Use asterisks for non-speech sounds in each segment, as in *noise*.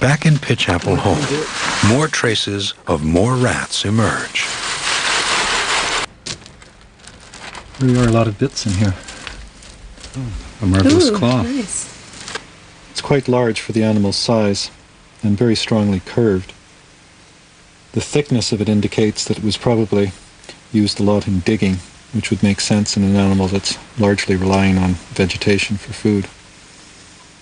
Back in Pitchapple Hole, more traces of more rats emerge. There are a lot of bits in here. A marvelous Ooh, claw. nice. It's quite large for the animal's size and very strongly curved. The thickness of it indicates that it was probably used a lot in digging, which would make sense in an animal that's largely relying on vegetation for food.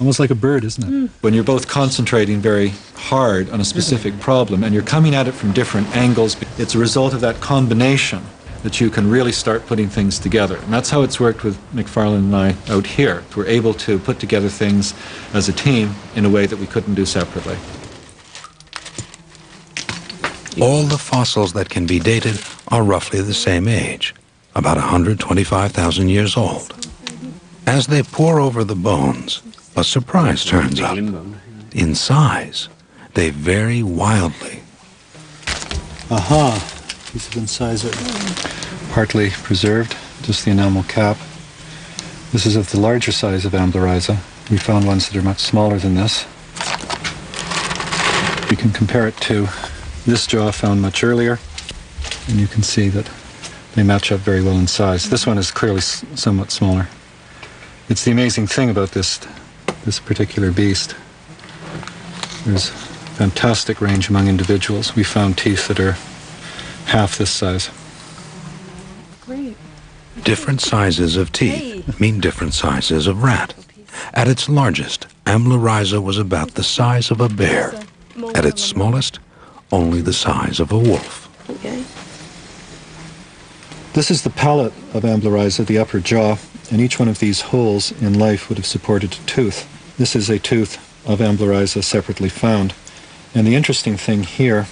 Almost like a bird, isn't it? Mm. When you're both concentrating very hard on a specific mm. problem and you're coming at it from different angles, it's a result of that combination that you can really start putting things together. And that's how it's worked with McFarlane and I out here. We're able to put together things as a team in a way that we couldn't do separately. All the fossils that can be dated are roughly the same age, about 125,000 years old. As they pore over the bones, a surprise turns up. In size, they vary wildly. Aha, piece of incisor. Partly preserved, just the enamel cap. This is of the larger size of Amblyrhiza. We found ones that are much smaller than this. We can compare it to this jaw found much earlier, and you can see that they match up very well in size. This one is clearly somewhat smaller. It's the amazing thing about this, this particular beast. There's fantastic range among individuals. We found teeth that are half this size. Great. Different sizes of teeth mean different sizes of rat. At its largest, Amblyrhiza was about the size of a bear. At its smallest, only the size of a wolf. Okay. This is the palate of Amblyrhiza, the upper jaw, and each one of these holes in life would have supported a tooth. This is a tooth of Amblyrhiza separately found. And the interesting thing here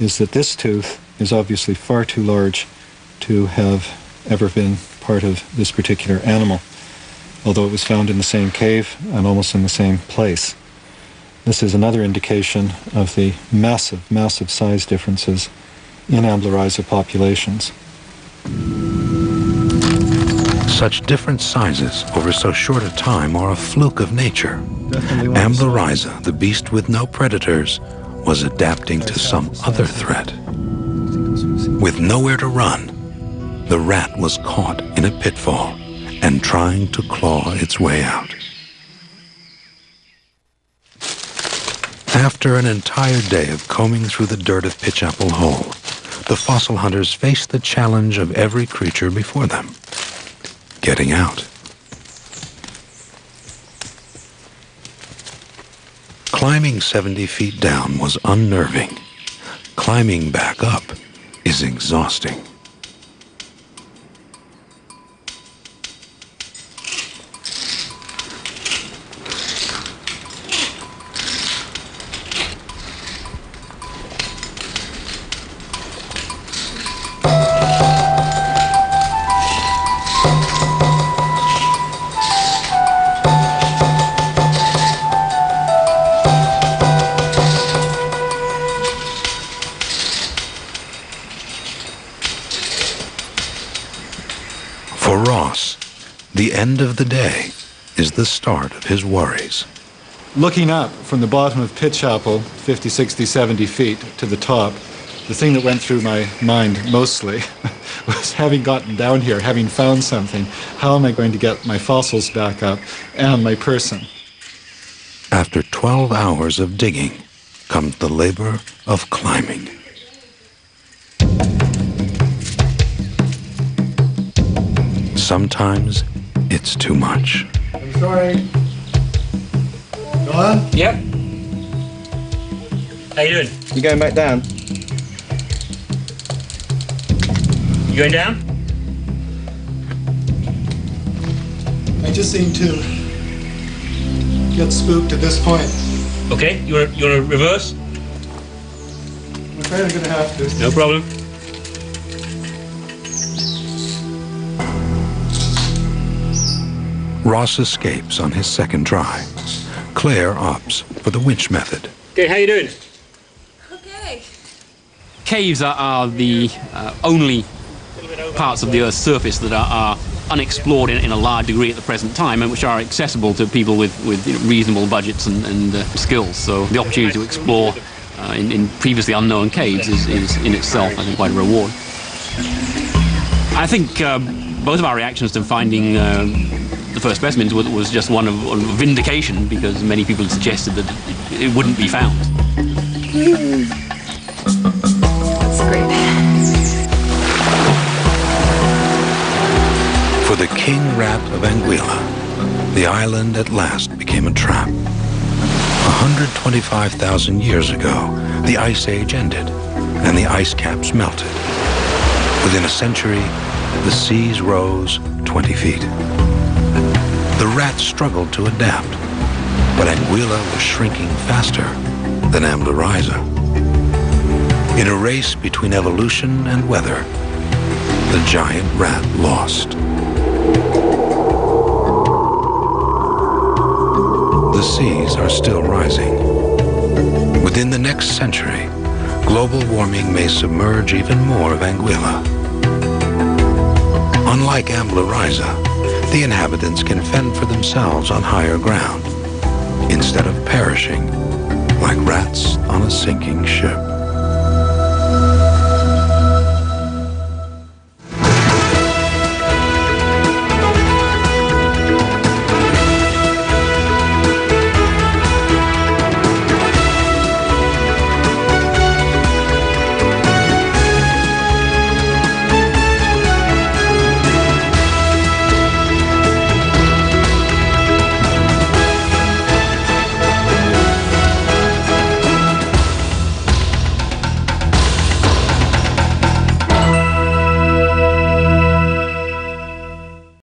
is that this tooth is obviously far too large to have ever been part of this particular animal, although it was found in the same cave and almost in the same place. This is another indication of the massive, massive size differences in Amblyrhiza populations. Such different sizes over so short a time are a fluke of nature. The the beast with no predators, was adapting to some other threat. With nowhere to run, the rat was caught in a pitfall and trying to claw its way out. After an entire day of combing through the dirt of Pitchapple Hole, the fossil hunters faced the challenge of every creature before them getting out. Climbing 70 feet down was unnerving. Climbing back up is exhausting. End of the day is the start of his worries. Looking up from the bottom of Pitchapple, 50, 60, 70 feet to the top, the thing that went through my mind mostly *laughs* was having gotten down here, having found something, how am I going to get my fossils back up and my person? After 12 hours of digging comes the labor of climbing. Sometimes it's too much. I'm sorry. Go on. Yep. How you doing? You going back down? You going down? I just seem to get spooked at this point. Okay. You wanna you wanna reverse? I'm afraid I'm going to have to. No problem. Ross escapes on his second try. Claire opts for the winch method. Okay. How you doing? Okay. Caves are, are the uh, only parts of the Earth's surface that are, are unexplored in, in a large degree at the present time and which are accessible to people with, with you know, reasonable budgets and, and uh, skills. So the opportunity to explore uh, in, in previously unknown caves is, is in itself, I think, quite a reward. I think uh, both of our reactions to finding uh, the first specimens was, was just one of, of vindication because many people suggested that it, it wouldn't be found. That's great. For the king rat of Anguilla, the island at last became a trap. 125,000 years ago, the Ice Age ended, and the ice caps melted. Within a century, the seas rose 20 feet. The rat struggled to adapt, but Anguilla was shrinking faster than Amblyrhiza. In a race between evolution and weather, the giant rat lost. The seas are still rising. Within the next century, global warming may submerge even more of Anguilla. Unlike Amblyrhiza, the inhabitants can fend for themselves on higher ground instead of perishing like rats on a sinking ship.